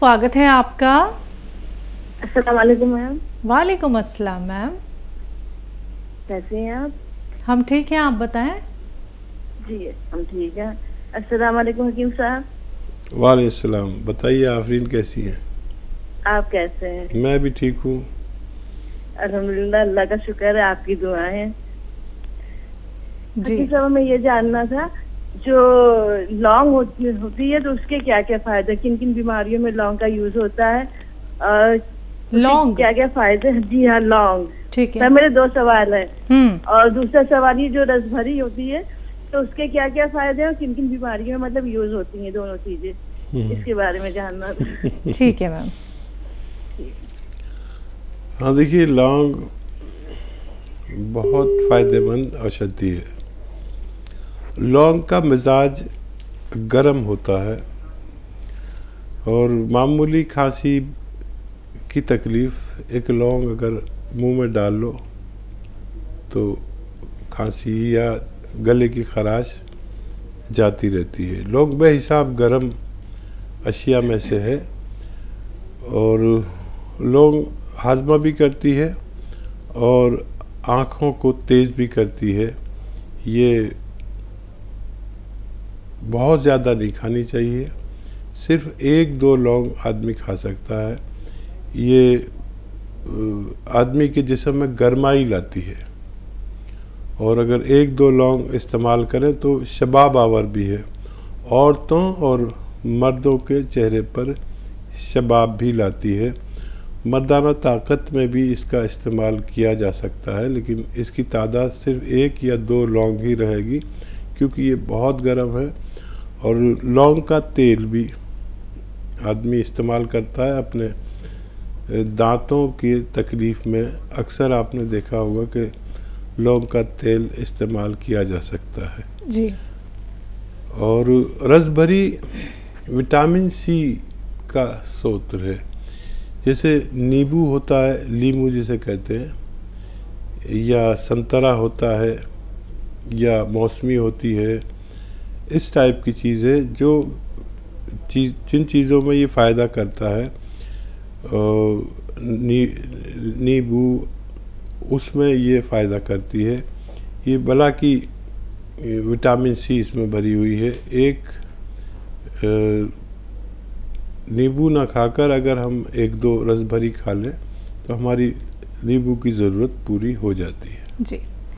स्वागत है आपका। वालेकुम मैम। वालेकुम अस्सलाम मैम। कैसे हैं आप? हम ठीक हैं आप बताएँ? जी हम ठीक हैं। अस्सलाम वालेकुम हकीम साहब। वालेकुम बताइए आफरीन कैसी हैं? आप कैसे हैं? मैं भी ठीक हूँ। अल्हम्दुलिल्लाह अल्लाह का शुक्र है आपकी दुआएँ। जी। साहब मैं ये जानना था जो लौंग होती, होती है तो उसके क्या क्या फ़ायदे किन किन बीमारियों में लौंग का यूज़ होता है? और लौंग क्या क्या फ़ायदे हैं? जी हाँ लौंग ठीक है। मेरे दो सवाल है। हम्म। और दूसरा सवाल ये जो रसभरी होती है तो उसके क्या क्या फ़ायदे हैं और किन किन बीमारियों में मतलब यूज़ होती है दोनों चीज़ें? इसके बारे में जानना। ठीक है मैम। हाँ देखिए लौंग बहुत फ़ायदेमंद औषधि है। लौंग का मिजाज गर्म होता है और मामूली खांसी की तकलीफ़, एक लौंग अगर मुँह में डाल लो तो खांसी या गले की खराश जाती रहती है। लौंग बेहिसाब गर्म अशिया में से है और लौंग हाजमा भी करती है और आँखों को तेज़ भी करती है। ये बहुत ज़्यादा नहीं खानी चाहिए। सिर्फ़ एक दो लौंग आदमी खा सकता है। ये आदमी के जिसम में गरमाई लाती है। और अगर एक दो लौंग इस्तेमाल करें तो शबाब आवर भी है। औरतों और मर्दों के चेहरे पर शबाब भी लाती है। मर्दाना ताकत में भी इसका इस्तेमाल किया जा सकता है, लेकिन इसकी तादाद सिर्फ़ एक या दो लौंग ही रहेगी, क्योंकि ये बहुत गर्म है। और लौंग का तेल भी आदमी इस्तेमाल करता है अपने दांतों की तकलीफ़ में। अक्सर आपने देखा होगा कि लौंग का तेल इस्तेमाल किया जा सकता है। जी। और रसभरी विटामिन सी का स्रोत है। जैसे नींबू होता है लीमू जिसे कहते हैं या संतरा होता है या मौसमी होती है इस टाइप की चीज़ें जो चीज़ जिन चीज़ों में ये फ़ायदा करता है नी, नींबू, उसमें ये फ़ायदा करती है। ये भला की विटामिन सी इसमें भरी हुई है। एक नींबू ना खाकर अगर हम एक दो रस भरी खा लें तो हमारी नींबू की ज़रूरत पूरी हो जाती है। जी।